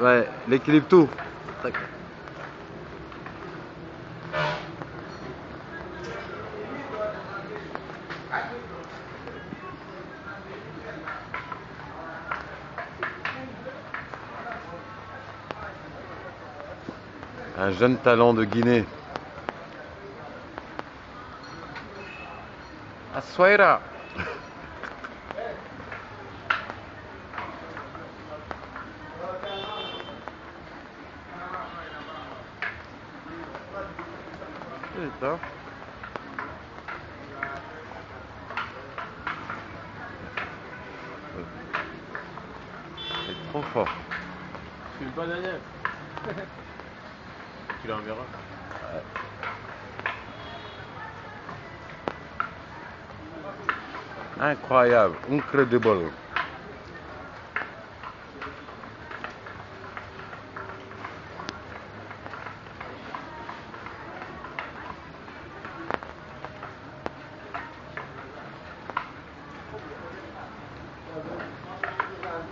Ouais, l'équilibre tout. Un jeune talent de Guinée. Aswaira. Putain. C'est trop fort. Tu pas Daniel Tu l'enverras. Incroyable, incredible.